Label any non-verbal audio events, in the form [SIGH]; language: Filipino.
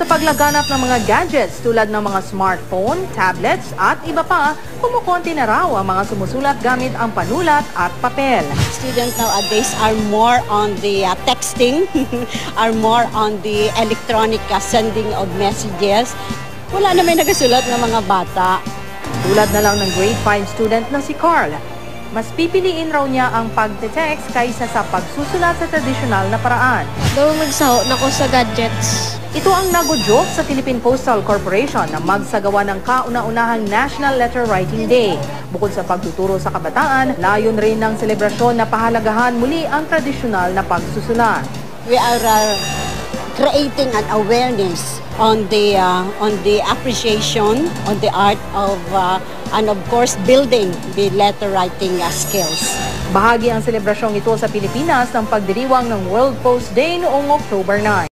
Sa paglaganap ng mga gadgets tulad ng mga smartphone, tablets at iba pa, kumukonti na raw ang mga sumusulat gamit ang panulat at papel. Students nowadays are more on the uh, texting, [LAUGHS] are more on the electronic uh, sending of messages. Wala na may nagasulat ng mga bata. Tulad na lang ng grade 5 student na si Carl. Mas pipiliin raw niya ang pagte-text kaysa sa pagsusulat sa tradisyonal na paraan. Daw magsaho na ko sa gadgets. Ito ang nagojoke sa Philippine Postal Corporation na magsagawa ng kauna-unahang National Letter Writing Day. Bukod sa pagtuturo sa kabataan, layon rin ng selebrasyon na pahalagahan muli ang tradisyonal na pagsusulat. We are uh, creating an awareness on the uh, on the appreciation on the art of uh, and of course building the letter writing uh, skills. Bahagi ang selebrasyong ito sa Pilipinas ng pagdiriwang ng World Post Day noong October 9.